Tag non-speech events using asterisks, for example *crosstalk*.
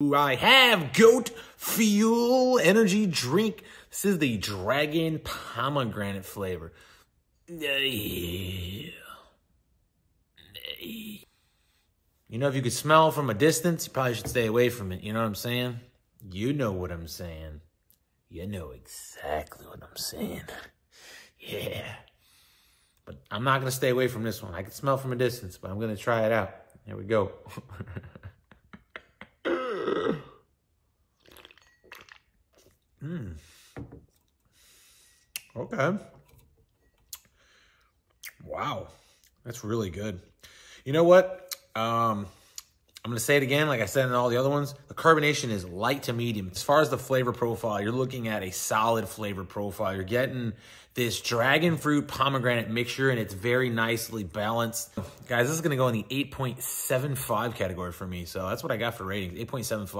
I have Goat Fuel Energy Drink. This is the Dragon Pomegranate flavor. You know, if you could smell from a distance, you probably should stay away from it. You know what I'm saying? You know what I'm saying. You know exactly what I'm saying. Yeah. But I'm not going to stay away from this one. I can smell from a distance, but I'm going to try it out. Here we go. *laughs* Hmm. Okay. Wow. That's really good. You know what? Um, I'm going to say it again, like I said in all the other ones. The carbonation is light to medium. As far as the flavor profile, you're looking at a solid flavor profile. You're getting this dragon fruit pomegranate mixture, and it's very nicely balanced. Guys, this is going to go in the 8.75 category for me. So that's what I got for ratings, 8.75.